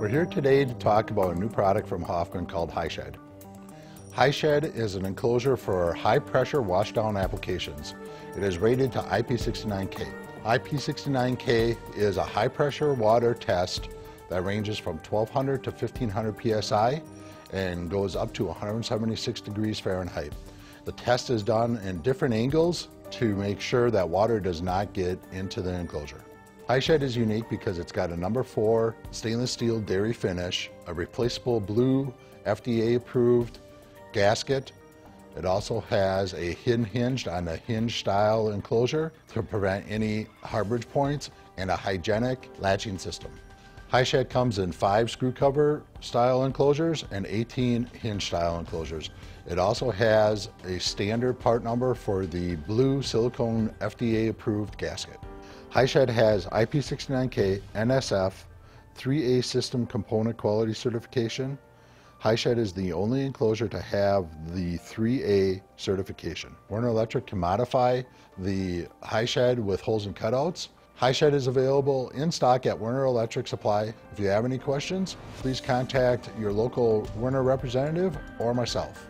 We're here today to talk about a new product from Hoffman called HyShed. HyShed is an enclosure for high pressure washdown applications. It is rated to IP69K. IP69K is a high pressure water test that ranges from 1200 to 1500 psi and goes up to 176 degrees Fahrenheit. The test is done in different angles to make sure that water does not get into the enclosure. HyShed is unique because it's got a number four stainless steel dairy finish, a replaceable blue FDA approved gasket. It also has a hidden hinged on a hinge style enclosure to prevent any harborage points and a hygienic latching system. HyShed comes in five screw cover style enclosures and 18 hinge style enclosures. It also has a standard part number for the blue silicone FDA approved gasket. HyShed has IP69K NSF 3A system component quality certification. HyShed is the only enclosure to have the 3A certification. Werner Electric can modify the HyShed with holes and cutouts. HyShed is available in stock at Werner Electric Supply. If you have any questions, please contact your local Werner representative or myself.